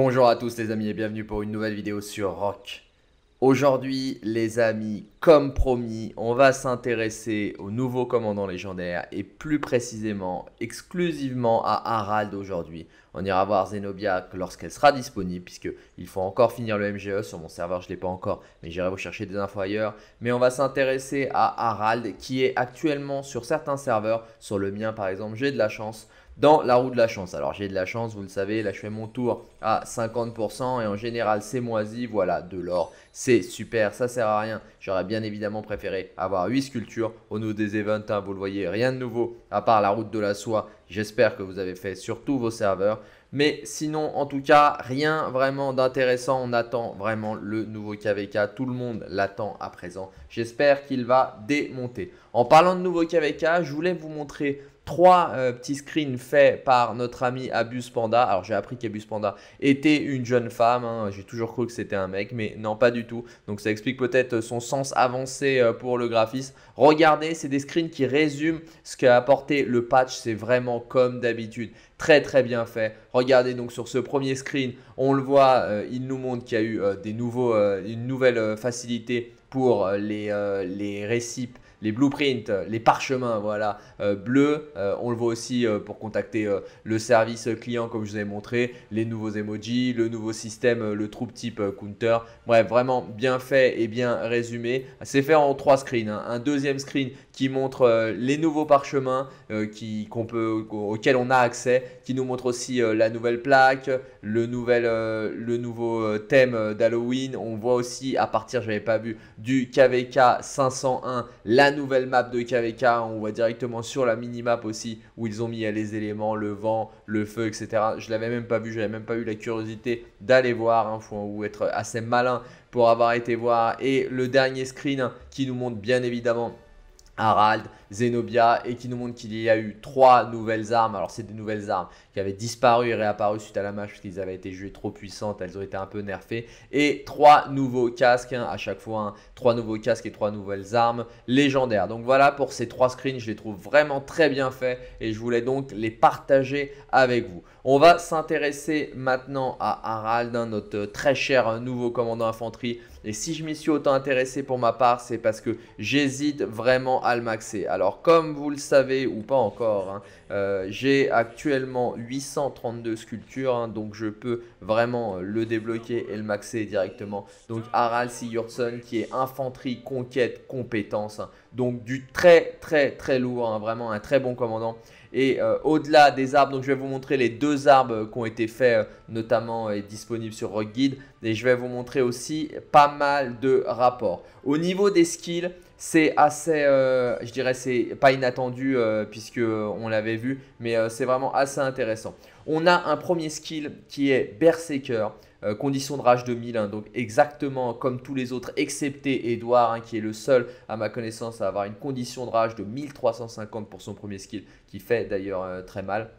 Bonjour à tous les amis et bienvenue pour une nouvelle vidéo sur Rock. Aujourd'hui les amis, comme promis, on va s'intéresser au nouveau commandant légendaire et plus précisément, exclusivement à Harald aujourd'hui. On ira voir Zenobia lorsqu'elle sera disponible puisqu'il faut encore finir le MGE sur mon serveur, je ne l'ai pas encore mais j'irai vous chercher des infos ailleurs. Mais on va s'intéresser à Harald qui est actuellement sur certains serveurs, sur le mien par exemple, j'ai de la chance dans la roue de la chance. Alors j'ai de la chance, vous le savez, là je fais mon tour à 50% et en général c'est moisi, voilà, de l'or, c'est super, ça sert à rien. J'aurais bien évidemment préféré avoir 8 sculptures au niveau des events, hein, vous le voyez, rien de nouveau à part la route de la soie. J'espère que vous avez fait sur tous vos serveurs. Mais sinon, en tout cas, rien vraiment d'intéressant. On attend vraiment le nouveau KVK. Tout le monde l'attend à présent. J'espère qu'il va démonter. En parlant de nouveau KVK, je voulais vous montrer trois euh, petits screens faits par notre ami Abus Panda. Alors j'ai appris qu'Abus Panda était une jeune femme. Hein. J'ai toujours cru que c'était un mec, mais non pas du tout. Donc ça explique peut-être son sens avancé euh, pour le graphisme. Regardez, c'est des screens qui résument ce qu'a apporté le patch. C'est vraiment comme d'habitude. Très très bien fait. Regardez donc sur ce premier screen, on le voit, euh, il nous montre qu'il y a eu des nouveaux, une nouvelle facilité pour les, les récipes les blueprints, les parchemins, voilà, euh, bleus. Euh, on le voit aussi euh, pour contacter le service client comme je vous ai montré, les nouveaux emojis, le nouveau système, le troupe type counter. Bref, vraiment bien fait et bien résumé. C'est fait en trois screens. Hein. Un deuxième screen qui montre les nouveaux parchemins peut, auxquels on a accès, qui nous montre aussi la nouvelle plaque, le, nouveau thème d'Halloween. On voit aussi à partir, je n'avais pas vu, du KVK 501, la nouvelle map de KVK. On voit directement sur la mini-map aussi où ils ont mis les éléments, le vent, le feu, etc. Je l'avais même pas vu, j'avais même pas eu la curiosité d'aller voir. Il faut ou être assez malin pour avoir été voir. Et le dernier screen qui nous montre bien évidemment Harald, Zenobia et qui nous montre qu'il y a eu trois nouvelles armes. Alors c'est des nouvelles armes qui avaient disparu et réapparu suite à la match parce avaient été jouées trop puissantes, elles ont été un peu nerfées. Et trois nouveaux casques, hein, à chaque fois, hein. trois nouveaux casques et trois nouvelles armes légendaires. Donc voilà pour ces trois screens, je les trouve vraiment très bien faits et je voulais donc les partager avec vous. On va s'intéresser maintenant à Harald, hein, notre très cher nouveau commandant infanterie. Et si je m'y suis autant intéressé pour ma part, c'est parce que j'hésite vraiment à le maxer. Alors comme vous le savez ou pas encore, hein, euh, j'ai actuellement 832 sculptures, hein, donc je peux vraiment euh, le débloquer et le maxer directement. Donc Harald Sigurdsson qui est infanterie, conquête, compétence. donc du très très très lourd, vraiment un très bon commandant. Et euh, au-delà des arbres, donc je vais vous montrer les deux arbres qui ont été faits, notamment et disponibles sur Rock Guide. Et je vais vous montrer aussi pas mal de rapports. Au niveau des skills, c'est assez, euh, je dirais, c'est pas inattendu puisque on l'avait vu, mais c'est vraiment assez intéressant. On a un premier skill qui est Berserker. Euh, condition de rage de 1000, hein, donc exactement comme tous les autres, excepté Edouard, hein, qui est le seul à ma connaissance à avoir une condition de rage de 1350 pour son premier skill, qui fait d'ailleurs euh, très mal.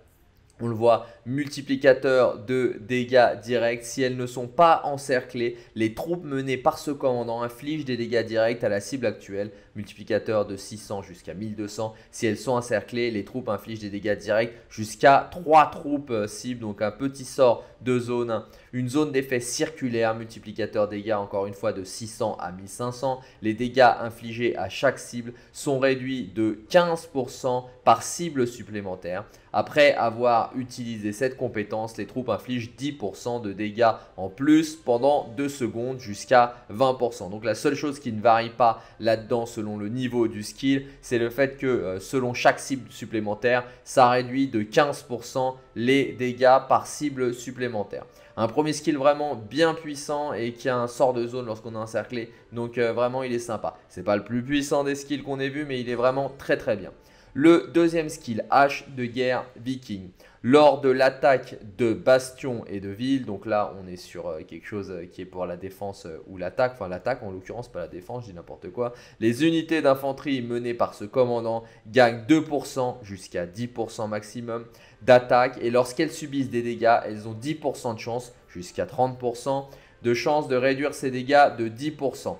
On le voit, multiplicateur de dégâts directs. Si elles ne sont pas encerclées, les troupes menées par ce commandant infligent des dégâts directs à la cible actuelle. Multiplicateur de 600 jusqu'à 1200. Si elles sont encerclées, les troupes infligent des dégâts directs jusqu'à 3 troupes euh, cibles. Donc un petit sort de zone. Une zone d'effet circulaire, multiplicateur dégâts encore une fois de 600 à 1500. Les dégâts infligés à chaque cible sont réduits de 15% par cible supplémentaire. Après avoir utilisé cette compétence, les troupes infligent 10% de dégâts en plus pendant 2 secondes jusqu'à 20%. Donc la seule chose qui ne varie pas là-dedans selon le niveau du skill, c'est le fait que euh, selon chaque cible supplémentaire, ça réduit de 15% les dégâts par cible supplémentaire. Un premier skill vraiment bien puissant et qui a un sort de zone lorsqu'on est encerclé. Donc euh, vraiment il est sympa. C'est pas le plus puissant des skills qu'on ait vu mais il est vraiment très très bien. Le deuxième skill, hache de guerre viking. Lors de l'attaque de bastion et de ville, donc là on est sur euh, quelque chose euh, qui est pour la défense euh, ou l'attaque, enfin l'attaque en l'occurrence, pas la défense, je dis n'importe quoi. Les unités d'infanterie menées par ce commandant gagnent 2% jusqu'à 10% maximum d'attaque et lorsqu'elles subissent des dégâts, elles ont 10% de chance jusqu'à 30% de chance de réduire ces dégâts de 10%.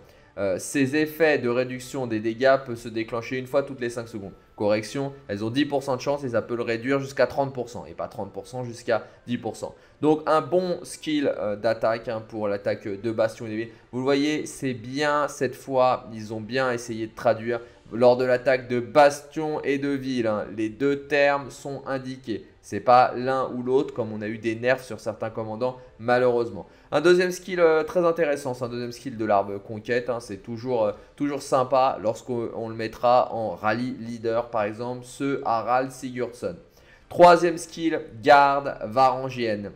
ces effets de réduction des dégâts peuvent se déclencher une fois toutes les 5 secondes correction, elles ont 10% de chance et ça peut le réduire jusqu'à 30% et pas 30% jusqu'à 10%. Donc un bon skill euh, d'attaque hein, pour l'attaque de bastion et de Vous le voyez, c'est bien cette fois, ils ont bien essayé de traduire lors de l'attaque de bastion et de ville. Hein. les deux termes sont indiqués. C'est pas l'un ou l'autre comme on a eu des nerfs sur certains commandants malheureusement. Un deuxième skill euh, très intéressant, c'est un deuxième skill de l'arbre conquête. Hein. c'est toujours, euh, toujours sympa lorsqu'on le mettra en rallye leader par exemple, ce Harald Sigurdsson. Troisième skill, garde varangienne.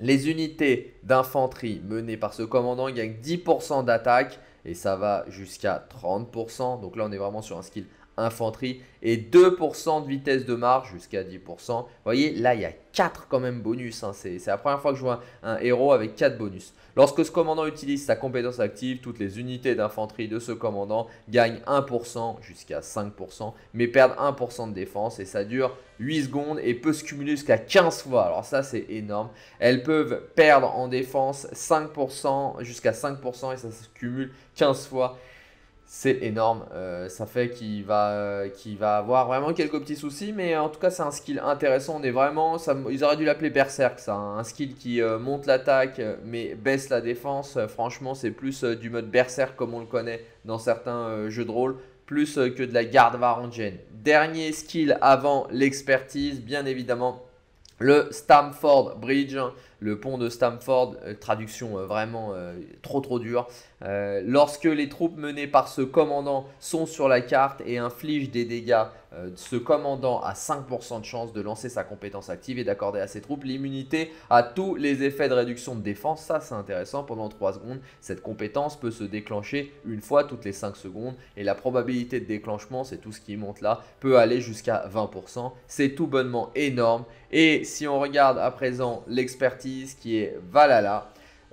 Les unités d'infanterie menées par ce commandant gagnent 10% d'attaque et ça va jusqu'à 30%. Donc là, on est vraiment sur un skill infanterie et 2% de vitesse de marche jusqu'à 10%. Vous voyez, là, il y a 4 quand même bonus. Hein. C'est la première fois que je vois un, héros avec 4 bonus. Lorsque ce commandant utilise sa compétence active, toutes les unités d'infanterie de ce commandant gagnent 1% jusqu'à 5%, mais perdent 1% de défense et ça dure 8 secondes et peut se cumuler jusqu'à 15 fois. Alors ça, c'est énorme. Elles peuvent perdre en défense 5% jusqu'à 5% et ça se cumule 15 fois c'est énorme. Euh, ça fait qu'il va, va avoir vraiment quelques petits soucis, mais en tout cas, c'est un skill intéressant. On est vraiment, ils auraient dû l'appeler Berserk, ça. Hein. Un skill qui euh, monte l'attaque, mais baisse la défense. franchement, c'est plus euh, du mode Berserk comme on le connaît dans certains jeux de rôle, plus que de la garde varangienne. Dernier skill avant l'expertise, bien évidemment, le Stamford Bridge le pont de Stamford, euh, traduction euh, vraiment euh, trop trop dure. lorsque les troupes menées par ce commandant sont sur la carte et infligent des dégâts, ce commandant a 5% de chance de lancer sa compétence active et d'accorder à ses troupes l'immunité à tous les effets de réduction de défense. Ça c'est intéressant, pendant 3 secondes, cette compétence peut se déclencher une fois toutes les 5 secondes et la probabilité de déclenchement, c'est tout ce qui monte là, peut aller jusqu'à 20%. C'est tout bonnement énorme. Et si on regarde à présent l'expertise qui est Valhalla.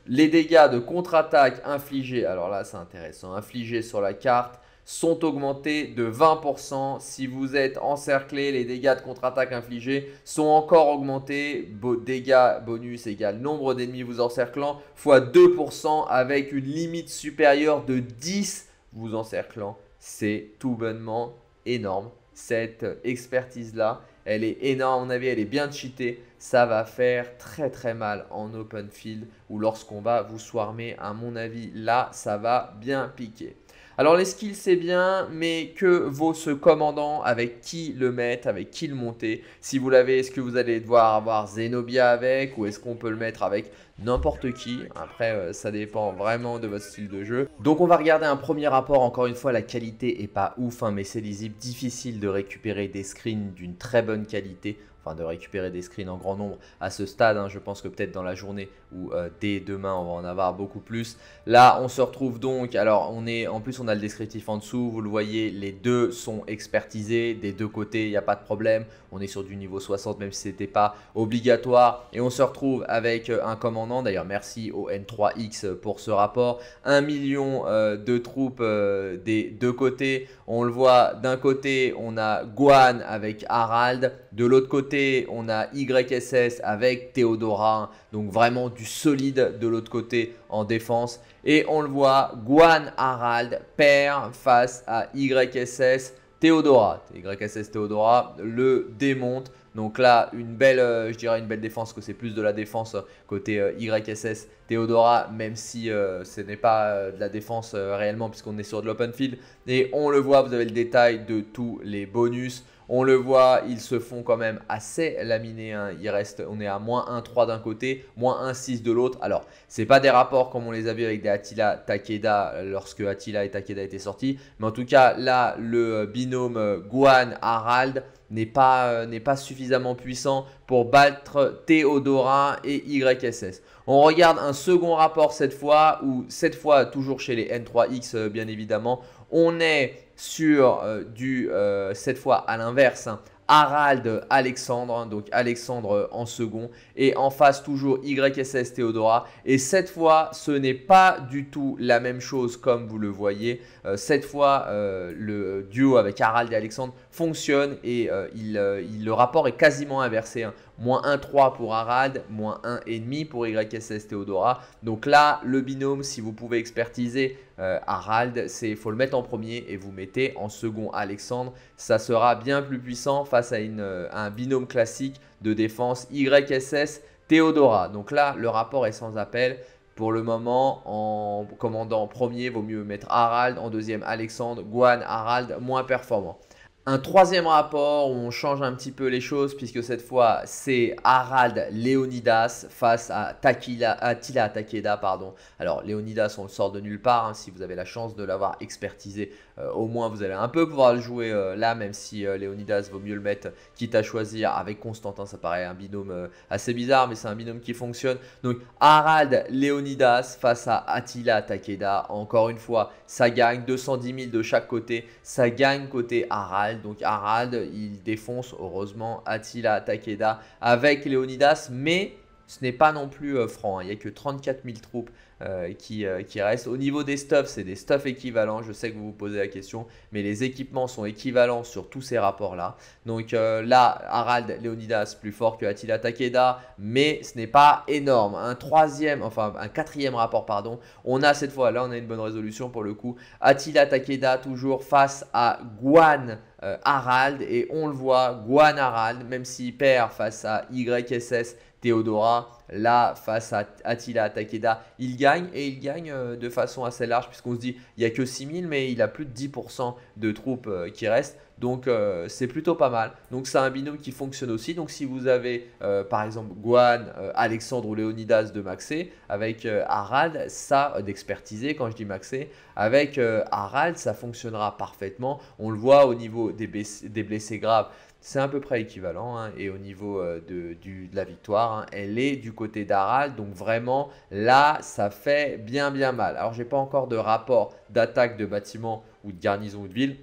Les dégâts de contre-attaque infligés, alors là c'est intéressant, infligés sur la carte sont augmentés de 20%. Si vous êtes encerclé, les dégâts de contre-attaque infligés sont encore augmentés. dégâts bonus égale nombre d'ennemis vous encerclant fois 2% avec une limite supérieure de 10 vous encerclant. C'est tout bonnement énorme. Cette expertise-là, elle est énorme à mon avis, elle est bien cheatée ça va faire très très mal en open field ou lorsqu'on va vous swarmer. À mon avis, là, ça va bien piquer. Alors les skills c'est bien, mais que vaut ce commandant? Avec qui le mettre? Avec qui le monter? Si vous l'avez, est-ce que vous allez devoir avoir Zenobia avec? Ou est-ce qu'on peut le mettre avec n'importe qui? Après, euh, ça dépend vraiment de votre style de jeu. Donc on va regarder un premier rapport. Encore une fois, la qualité est pas ouf, hein, mais c'est lisible. Difficile de récupérer des screens d'une très bonne qualité enfin de récupérer des screens en grand nombre à ce stade. Hein. je pense que peut-être dans la journée ou euh, dès demain on va en avoir beaucoup plus. Là on se retrouve donc, alors on est en plus on a le descriptif en dessous, vous le voyez, les deux sont expertisés des deux côtés, il n'y a pas de problème. On est sur du niveau 60 même si ce n'était pas obligatoire. Et on se retrouve avec euh, un commandant, d'ailleurs merci au N3X pour ce rapport. Un million euh, de troupes des deux côtés. On le voit d'un côté on a Guan avec Harald, de l'autre côté on a YSS avec Theodora, donc vraiment du solide de l'autre côté en défense. Et on le voit, Guan Harald perd face à YSS Theodora. YSS Theodora le démonte. Donc là, une belle, euh, je dirais une belle défense, que c'est plus de la défense côté euh, YSS Theodora, même si euh, ce n'est pas de la défense réellement puisqu'on est sur de l'open field. Et on le voit, vous avez le détail de tous les bonus. On le voit, ils se font quand même assez laminés. Hein. Il reste, on est à moins 1-3 d'un côté, moins 1-6 de l'autre. Alors, ce n'est pas des rapports comme on les a vus avec des Attila Takeda lorsque Attila et Takeda étaient sortis. Mais en tout cas, là, le binôme Guan-Harald n'est pas, euh, pas suffisamment puissant pour battre Theodora et YSS. On regarde un second rapport cette fois, ou cette fois toujours chez les N3X euh, bien évidemment, on est sur euh, du, euh, cette fois à l'inverse, hein, Harald Alexandre, hein, donc Alexandre en second, et en face toujours YSS Théodora. Et cette fois, ce n'est pas du tout la même chose comme vous le voyez. Euh, cette fois, le duo avec Harald et Alexandre fonctionne et le rapport est quasiment inversé. Hein. Moins 1,3 pour Harald, moins 1,5 pour YSS Theodora. Donc là, le binôme, si vous pouvez expertiser euh, Harald, il faut le mettre en premier et vous mettez en second Alexandre. Ça sera bien plus puissant face à, euh, un binôme classique de défense YSS Theodora. Donc là, le rapport est sans appel. Pour le moment, en commandant premier, vaut mieux mettre Harald. En deuxième, Alexandre. Guan, Harald, moins performant. Un troisième rapport où on change un petit peu les choses puisque cette fois c'est Harald Leonidas face à Attila Takeda. Pardon. Alors Leonidas on le sort de nulle part, hein. si vous avez la chance de l'avoir expertisé, euh, au moins vous allez un peu pouvoir le jouer euh, là même si euh, Leonidas vaut mieux le mettre quitte à choisir avec Constantin. Ça paraît un binôme assez bizarre mais c'est un binôme qui fonctionne. Donc Harald Leonidas face à Attila Takeda. Encore une fois ça gagne 210 000 de chaque côté. Ça gagne côté Harald. Donc Harald, il défonce heureusement Attila Takeda avec Léonidas, mais ce n'est pas non plus euh, franc. Hein. Il n'y a que 34 000 troupes euh, qui, euh, qui. Au niveau des stuffs, c'est des stuffs équivalents. Je sais que vous vous posez la question, mais les équipements sont équivalents sur tous ces rapports-là. Donc là, Harald Leonidas plus fort que Attila Takeda, mais ce n'est pas énorme. Un troisième, enfin un quatrième rapport, pardon. On a cette fois, là on a une bonne résolution pour le coup. Attila Takeda toujours face à Guan Harald et on le voit, Guan Harald, même s'il perd face à YSS Théodora, là, face à Attila Takeda, il gagne et il gagne euh, de façon assez large puisqu'on se dit il n'y a que 6000 mais il a plus de 10% de troupes euh, qui restent. Donc euh, c'est plutôt pas mal. Donc c'est un binôme qui fonctionne aussi. Donc si vous avez par exemple Guan, Alexandre ou Léonidas de maxé avec Harald, ça d'expertiser quand je dis maxé, avec Harald ça fonctionnera parfaitement. On le voit au niveau des blessés graves c'est à peu près équivalent. Hein, et au niveau de, la victoire, hein, elle est du côté d'Aral. Donc vraiment, là, ça fait bien bien mal. Alors, j'ai pas encore de rapport d'attaque de bâtiment ou de garnison ou de ville.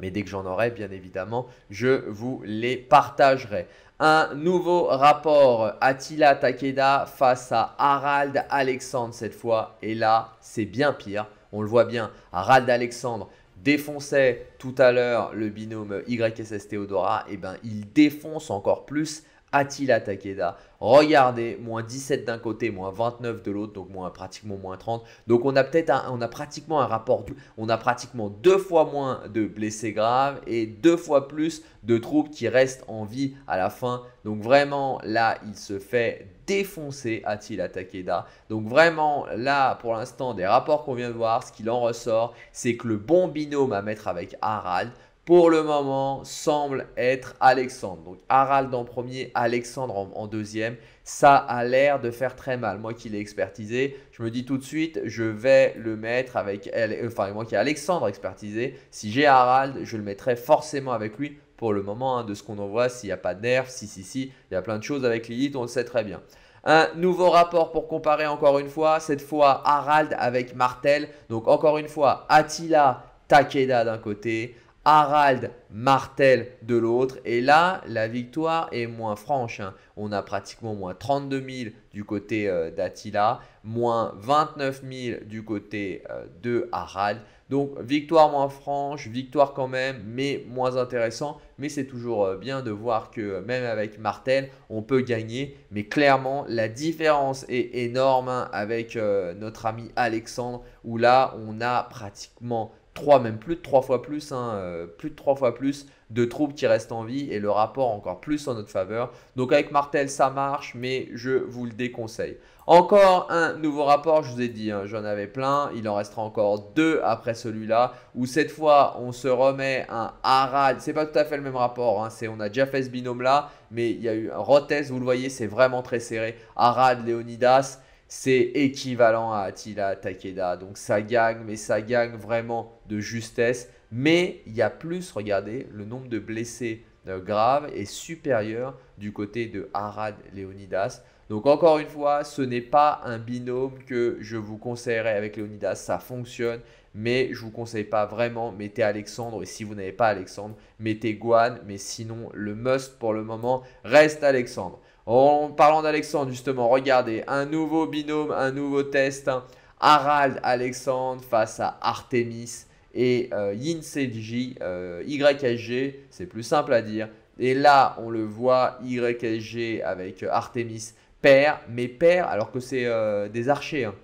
Mais dès que j'en aurai, bien évidemment, je vous les partagerai. Un nouveau rapport Attila Takeda face à Harald Alexandre cette fois. Et là, c'est bien pire. On le voit bien, Harald Alexandre défonçait tout à l'heure le binôme YSS Theodora, et eh ben il défonce encore plus Attila Takeda. Regardez, moins 17 d'un côté, moins 29 de l'autre, donc pratiquement moins 30. Donc on a peut-être on a pratiquement un rapport, on a pratiquement deux fois moins de blessés graves et deux fois plus de troupes qui restent en vie à la fin. Donc vraiment là, il se fait défoncer Attila Takeda. Donc vraiment là, pour l'instant, des rapports qu'on vient de voir, ce qu'il en ressort, c'est que le bon binôme à mettre avec Harald, pour le moment, semble être Alexandre. Donc Harald en premier, Alexandre en, deuxième. Ça a l'air de faire très mal. Moi qui l'ai expertisé, je me dis tout de suite, je vais le mettre avec, enfin moi qui ai Alexandre expertisé, si j'ai Harald, je le mettrai forcément avec lui pour le moment, hein, de ce qu'on en voit, s'il n'y a pas de nerfs, si, si, si, il y a plein de choses avec Lilith, on le sait très bien. Un nouveau rapport pour comparer encore une fois, cette fois Harald avec Martel. Donc encore une fois, Attila Takeda d'un côté, Harald Martel de l'autre. Et là, la victoire est moins franche. Hein. On a pratiquement moins 32 000 du côté euh, d'Attila, moins 29 000 du côté euh, de Harald. Donc victoire moins franche, victoire quand même, mais moins intéressant. Mais c'est toujours euh, bien de voir que même avec Martel, on peut gagner. Mais clairement, la différence est énorme hein, avec notre ami Alexandre, où là, on a pratiquement 3, même plus de 3 fois plus, hein, euh, plus de 3 fois plus de troupes qui restent en vie et le rapport encore plus en notre faveur. Donc avec Martel ça marche mais je vous le déconseille. Encore un nouveau rapport, je vous ai dit, hein, j'en avais plein, il en restera encore deux après celui-là, où cette fois on se remet un Harald, c'est pas tout à fait le même rapport, hein, on a déjà fait ce binôme là, mais il y a eu un Rotes, vous le voyez, c'est vraiment très serré, Harald, Leonidas, c'est équivalent à Attila Takeda. Donc ça gagne, mais ça gagne vraiment de justesse. Mais il y a plus, regardez, le nombre de blessés euh, graves est supérieur du côté de Harald Leonidas. Donc encore une fois, ce n'est pas un binôme que je vous conseillerais avec Leonidas, ça fonctionne, mais je ne vous conseille pas vraiment, mettez Alexandre, et si vous n'avez pas Alexandre, mettez Guan, mais sinon le must pour le moment reste Alexandre. En parlant d'Alexandre, justement, regardez, un nouveau binôme, un nouveau test. Hein. Harald Alexandre face à Artemis et euh, Yin YSG, c'est plus simple à dire. Et là, on le voit, YSG avec Artemis perd, mais perd alors que c'est euh, des archers. Hein.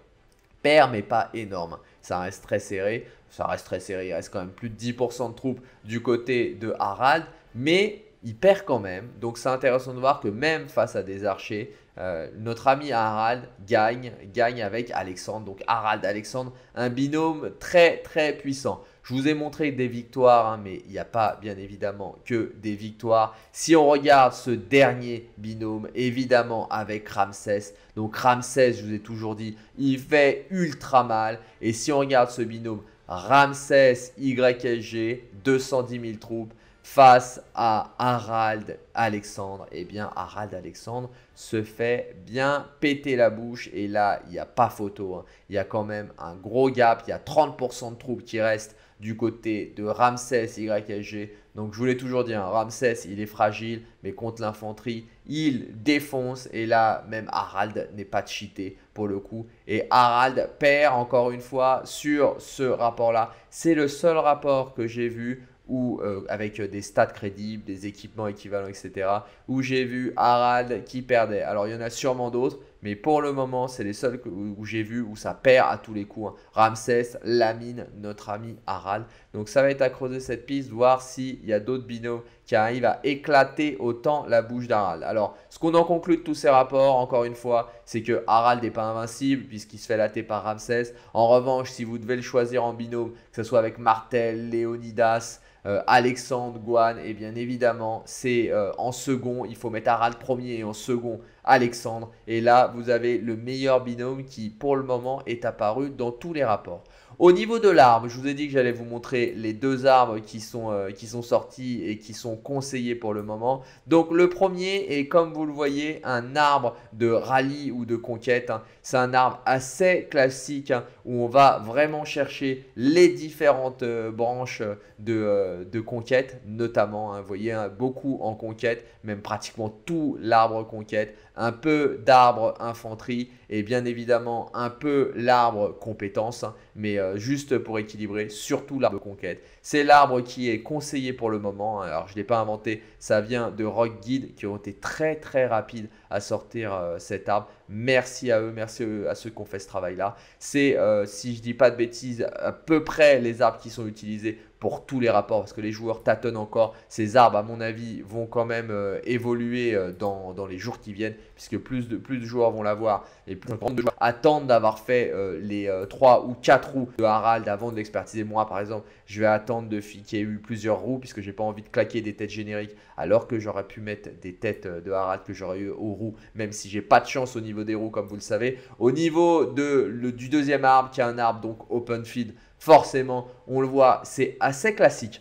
Perd, mais pas énorme. Ça reste très serré. Ça reste très serré. Il reste quand même plus de 10% de troupes du côté de Harald. Mais il perd quand même. Donc c'est intéressant de voir que même face à des archers, euh, notre ami Harald gagne, gagne avec Alexandre. Donc Harald, Alexandre, un binôme très très puissant. Je vous ai montré des victoires, hein, mais il n'y a pas bien évidemment que des victoires. Si on regarde ce dernier binôme, évidemment avec Ramsès. Donc Ramsès, je vous ai toujours dit, il fait ultra mal. Et si on regarde ce binôme, Ramsès YSG, 210 000 troupes face à Harald Alexandre, eh bien Harald Alexandre se fait bien péter la bouche et là il n'y a pas photo. Hein. Il y a quand même un gros gap, il y a 30% de troupes qui restent du côté de Ramsès YSG. Donc je vous toujours dit, hein, Ramsès il est fragile, mais contre l'infanterie il défonce et là même Harald n'est pas cheaté pour le coup. Et Harald perd encore une fois sur ce rapport là. C'est le seul rapport que j'ai vu ou euh, avec des stats crédibles, des équipements équivalents, etc. Où j'ai vu Harald qui perdait. Alors il y en a sûrement d'autres, mais pour le moment, c'est les seuls où j'ai vu où ça perd à tous les coups. Hein. Ramsès, Lamine, notre ami Harald. Donc ça va être à creuser cette piste, voir s'il y a d'autres binômes qui arrivent à éclater autant la bouche d'Harald. Alors, ce qu'on en conclut de tous ces rapports, encore une fois, c'est que Harald n'est pas invincible puisqu'il se fait latter par Ramsès. En revanche, si vous devez le choisir en binôme, que ce soit avec Martel, Léonidas, euh, Alexandre Guan, et bien évidemment, c'est euh, en second. Il faut mettre Harald premier et en second Alexandre. Et là, vous avez le meilleur binôme qui, pour le moment, est apparu dans tous les rapports. Au niveau de l'arbre, je vous ai dit que j'allais vous montrer les deux arbres qui sont, euh, qui sont sortis et qui sont conseillés pour le moment. Donc le premier est comme vous le voyez un arbre de rallye ou de conquête. Hein. C'est un arbre assez classique hein, où on va vraiment chercher les différentes euh, branches de, euh, de, conquête notamment. Hein. vous voyez beaucoup en conquête, même pratiquement tout l'arbre conquête un peu d'arbre infanterie et bien évidemment un peu l'arbre compétence, hein, mais euh, juste pour équilibrer, surtout l'arbre conquête. C'est l'arbre qui est conseillé pour le moment. Hein. Alors je ne l'ai pas inventé, ça vient de Rock Guide qui ont été très très rapides à sortir euh, cet arbre. Merci à eux, merci à ceux qui ont fait ce travail-là. C'est, euh, si je dis pas de bêtises, à peu près les arbres qui sont utilisés pour tous les rapports parce que les joueurs tâtonnent encore. Ces arbres, à mon avis, vont quand même euh, évoluer euh, dans, les jours qui viennent puisque plus de, plus de joueurs vont l'avoir et plus de joueurs attendent d'avoir fait euh, les 3 ou 4 roues de Harald avant de l'expertiser. Moi, par exemple, je vais attendre de qu'il y ait eu plusieurs roues puisque j'ai pas envie de claquer des têtes génériques alors que j'aurais pu mettre des têtes de Harald que j'aurais eu aux roues, même si j'ai pas de chance au niveau des roues, comme vous le savez. Au niveau du deuxième arbre, qui est un arbre donc open feed, forcément, on le voit, c'est assez classique.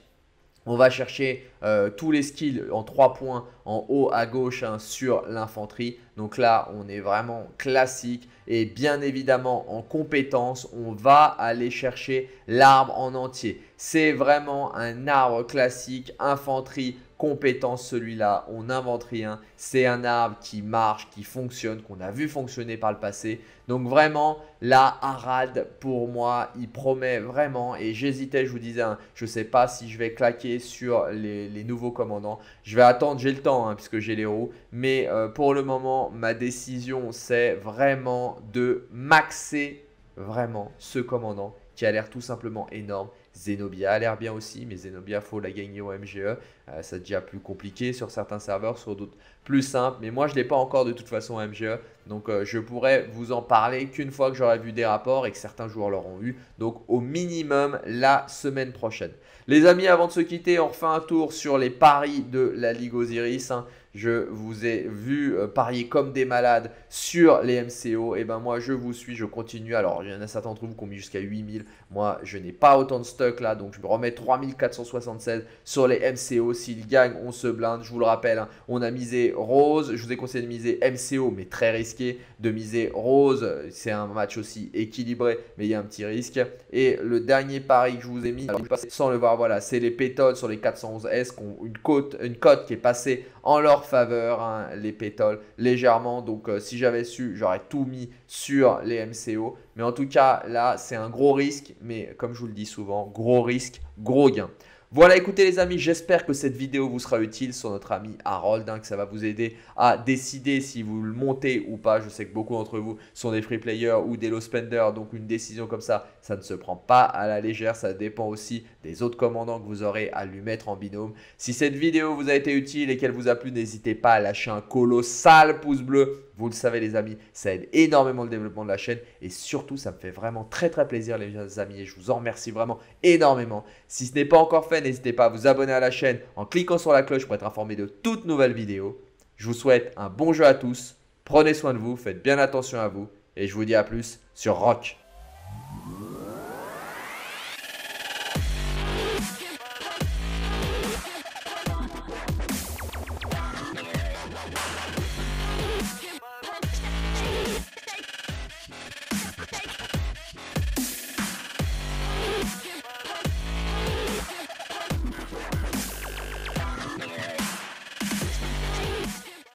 On va chercher euh, tous les skills en trois points en haut à gauche hein, sur l'infanterie. Donc là, on est vraiment classique. Et bien évidemment, en compétence, on va aller chercher l'arbre en entier. C'est vraiment un arbre classique, infanterie, compétence celui-là, on n'invente rien, c'est un arbre qui marche, qui fonctionne, qu'on a vu fonctionner par le passé. Donc vraiment, là, Harald, pour moi, il promet vraiment, et j'hésitais, je vous disais, hein, je ne sais pas si je vais claquer sur les, nouveaux commandants. Je vais attendre, j'ai le temps, hein, puisque j'ai les roues, mais euh, pour le moment, ma décision, c'est vraiment de maxer vraiment ce commandant qui a l'air tout simplement énorme Zenobia a l'air bien aussi, mais Zenobia, faut la gagner au MGE. Euh, ça devient plus compliqué sur certains serveurs, sur d'autres plus simple. Mais moi, je ne l'ai pas encore de toute façon MGE. Donc, euh, je pourrais vous en parler qu'une fois que j'aurai vu des rapports et que certains joueurs l'auront eu. Donc, au minimum, la semaine prochaine. Les amis, avant de se quitter, on refait un tour sur les paris de la Ligue Osiris. Hein. Je vous ai vu euh, parier comme des malades sur les MCO. Et ben moi, je vous suis, je continue. Alors, il y en a certains d'entre vous qui ont mis jusqu'à 8000. Moi, je n'ai pas autant de stock là. Donc, je me remets 3476 sur les MCO. S'ils gagnent, on se blinde. Je vous le rappelle, hein, on a misé Rose. Je vous ai conseillé de miser MCO, mais très risqué. De miser Rose, c'est un match aussi équilibré, mais il y a un petit risque. Et le dernier pari que je vous ai mis, sans le voir, voilà, c'est les pétoles sur les 411S qui ont une cote, une cote qui est passée en leur faveur, hein, les pétoles, légèrement. Donc, euh, si j'avais su, j'aurais tout mis sur les MCO. Mais en tout cas, là, c'est un gros risque. Mais comme je vous le dis souvent, gros risque, gros gain. Voilà, écoutez les amis, j'espère que cette vidéo vous sera utile sur notre ami Harold, hein, que ça va vous aider à décider si vous le montez ou pas. Je sais que beaucoup d'entre vous sont des free players ou des low spenders, donc une décision comme ça, ça ne se prend pas à la légère. Ça dépend aussi des autres commandants que vous aurez à lui mettre en binôme. Si cette vidéo vous a été utile et qu'elle vous a plu, n'hésitez pas à lâcher un colossal pouce bleu. Vous le savez les amis, ça aide énormément le développement de la chaîne et surtout ça me fait vraiment très très plaisir les amis et je vous en remercie vraiment énormément. Si ce n'est pas encore fait, n'hésitez pas à vous abonner à la chaîne en cliquant sur la cloche pour être informé de toutes nouvelles vidéos. Je vous souhaite un bon jeu à tous, prenez soin de vous, faites bien attention à vous et je vous dis à plus sur Rock.